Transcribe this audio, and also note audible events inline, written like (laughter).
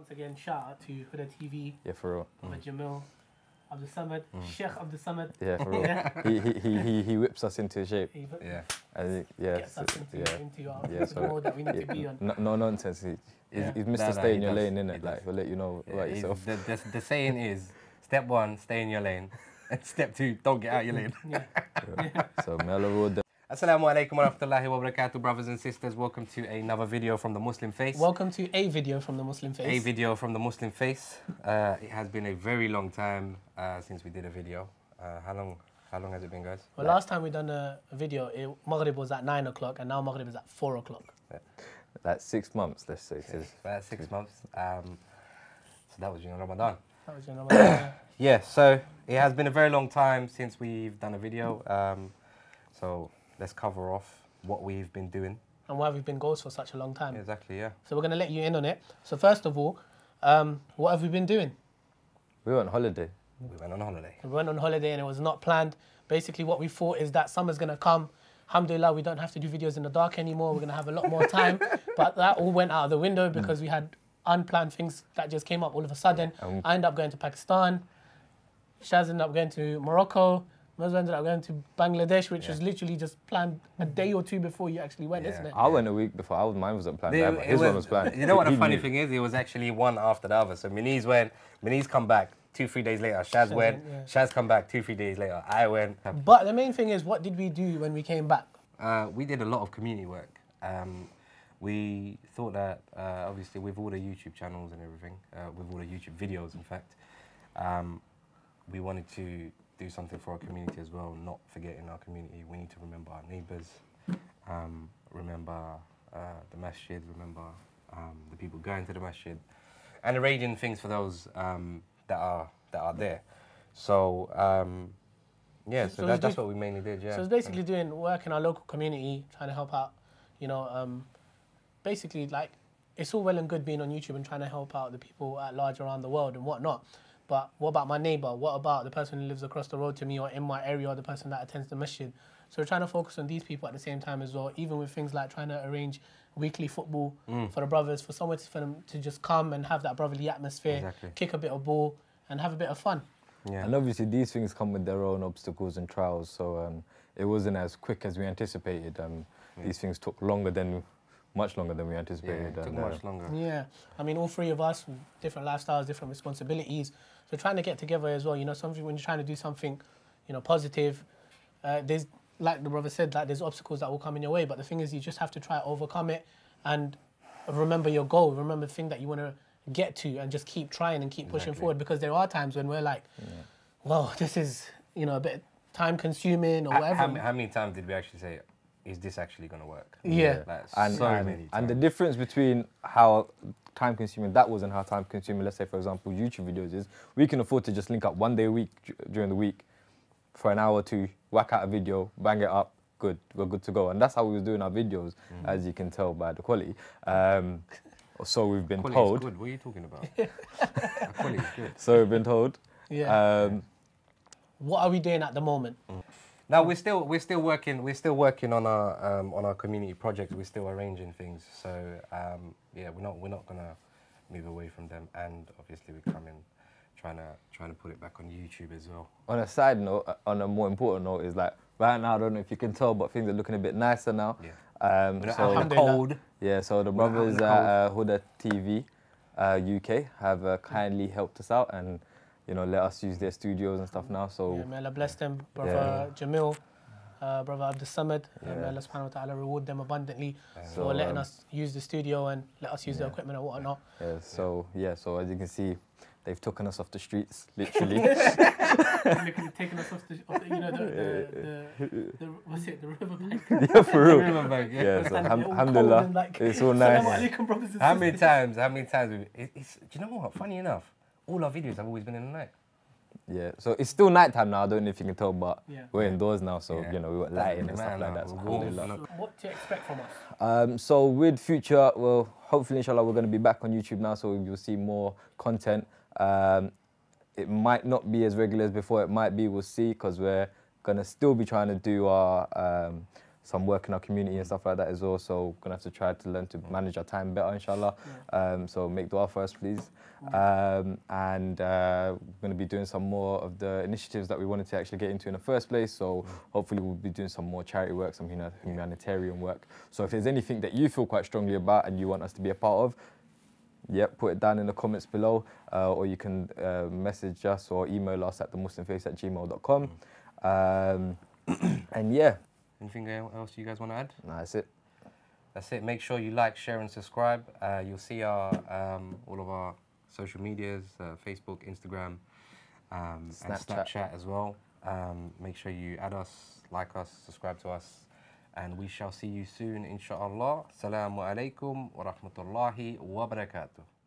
once again, shout out to Huda TV, Yeah, for real. Brother mm. Jamil, Abdul Samad, mm. Sheikh Abdul Samad. Yeah, for real. Yeah. he, he, he, he, he whips us into shape. He Yeah. I think, yeah, gets us into, yeah. into our, Yeah, so- mode that we need to be on. No, no nonsense. He, he's, Yeah. he's Mr. No, no, Stay in your does. lane, He innit? does. Like, he'll let you know Yeah, about he's- yourself. The, the, the saying (laughs) is, step one, stay in your lane. And (laughs) step two, don't get out your mm, lane. (laughs) Yeah. So, Melo Road, Assalamu alaikum wa rahmatullahi wa barakatuh, brothers and sisters. Welcome to another video from the Muslim Face. Welcome to a video from the Muslim Face. a video from the Muslim Face. Uh, it has been a very long time uh, since we did a video. Uh, how long? How long has it been, guys? Well, last time we done a, a video, it, Maghrib was at 9 o'clock and now Maghrib is at 4 o'clock. That's six months, let's say. It is. About six months. Um, so that was during Ramadan. That was your number. yeah. (coughs) Yeah, so it has been a very long time since we've done a video. Um, so let's cover off what we've been doing. and why we've been ghosts for such a long time. Exactly, yeah. So we're going to let you in on it. So first of all, um, what have we been doing? We were on holiday. We went on holiday. We went on holiday and it was not planned. Basically, what we thought is that summer's going to come. Alhamdulillah, we don't have to do videos in the dark anymore. We're going to have a lot more time. (laughs) but that all went out of the window because we had unplanned things that just came up all of a sudden. Um, I ended up going to Pakistan. Shaz ended up going to Morocco. Maz ended up going to Bangladesh, which was literally just planned a day or two before you actually went, Yeah. isn't it? I went a week before. I was, mine wasn't planned. It- either, but it his one was- was planned. You know what He the funny knew. thing is? It was actually one after the other. So Miniz went, Miniz come back two, three days later. Shaz, went, went, yeah. Shaz come back two, three days later. I went. But the main thing is, what did we do when we came back? Uh, we did a lot of community work. Um, we thought that uh, obviously with all the YouTube channels and everything, uh, with all the YouTube videos, in fact, um, we wanted to do something for our community as well. Not forgetting our community, we need to remember our neighbours, um, remember uh, the masjid, remember um, the people going to the masjid, and arranging things for those um, that are that are there. So um, yeah, so, So that, that's what we mainly did. Yeah. So it's basically doing work in our local community, trying to help out. You know, um, basically like it's all well and good being on YouTube and trying to help out the people at large around the world and whatnot. But what about my neighbor? What about the person who lives across the road to me or in my area or the person that attends the masjid? So we're trying to focus on these people at the same time as well, even with things like trying to arrange weekly football Mm. for the brothers, for someone to, for them to just come and have that brotherly atmosphere, Exactly. kick a bit of ball and have a bit of fun. yeah. And obviously, these things come with their own obstacles and trials. So um, it wasn't as quick as we anticipated. Um, These things took longer than, much longer than we Yeah, anticipated. it took and, uh, much longer. Yeah, I mean, all three of us, different lifestyles, different responsibilities. So trying to get together as well. You know, something when you're trying to do something, you know, positive. Uh, there's like the brother said, like there's obstacles that will come in your way. But the thing is, you just have to try to overcome it and remember your goal. Remember the thing that you want to get to, and just keep trying and keep pushing Exactly. forward. Because there are times when we're like, well, this is you know a bit time consuming or whatever. how, how many times did we actually say, is this actually going to work? Yeah. Like, and, so and, many and the difference between how time consuming that was and how time consuming, let's say, for example, YouTube videos is, we can afford to just link up one day a week during the week for an hour or two, whack out a video, bang it up, good, we're good to go. And that's how we was doing our videos, Mm-hmm. as you can tell by the quality. Um, so we've been Quality is told. good. What are you talking about? quality is good. (laughs) So we've been told. yeah. Um, what are we doing at the moment? No, we're still we're still working we're still working on our um, on our community projects. We're still arranging things. So um, yeah, we're not we're not gonna move away from them. And obviously we're coming trying to trying to put it back on YouTube as well. on a side note, uh, on a more important note, is like right now, I don't know if you can tell, but things are looking a bit nicer now. Yeah. Um, so, the cold. yeah, so the We're out in brothers the at uh, Huda TV uh, UK have uh, kindly helped us out and you know let us use their studios and stuff now. So Yeah, may Allah bless them, brother Jamil, uh, brother Abdul Samad. and May Yeah. Allah subhanahu wa ta'ala reward them abundantly So, for letting um, us use the studio and let us use the equipment and whatnot. yeah, so yeah, so as you can see, they've taken us off the streets, literally. (laughs) taking us off the, off the you know, the, the, the, the, what's it, the riverbank. (laughs) yeah, for real. the Riverbank, yeah. Yeah, so Stand ham- there alhamdulillah, like, it's all nice. alaikum, brothers and How many times? How many times? We, it, it's, do you know what? Funny enough, all our videos have always been in the night. Yeah, so it's still nighttime now. I don't know if you can tell, but Yeah. we're indoors now, so Yeah. you know we got lighting and stuff like that. So now, we're warm. alhamdulillah. So what to expect from us? Um, so with future, well, hopefully, inshallah, we're going to be back on YouTube now, so you'll see more content. Um, it might not be as regular as before. It might be. We'll see, because we're going to still be trying to do our um, some work in our community and stuff like that as well. So gonna have to try to learn to manage our time better, inshallah. Um, so make dua for us, please. Um, and uh, we're gonna be doing some more of the initiatives that we wanted to actually get into in the first place. So hopefully we'll be doing some more charity work, some humanitarian work. So if there's anything that you feel quite strongly about and you want us to be a part of, Yep, put it down in the comments below, uh, or you can uh, message us or email us at themuslimface at gmail.com. Um, (clears throat) and yeah, Anything else you guys want to add? nah, that's it. That's it. Make sure you like, share, and subscribe. Uh, you'll see our um, all of our social medias: uh, Facebook, Instagram, um, and Snapchat. Snapchat as well. Um, make sure you add us, like us, subscribe to us, and we shall see you soon, inshallah. Assalamu alaikum wa rahmatullahi wa barakatuh.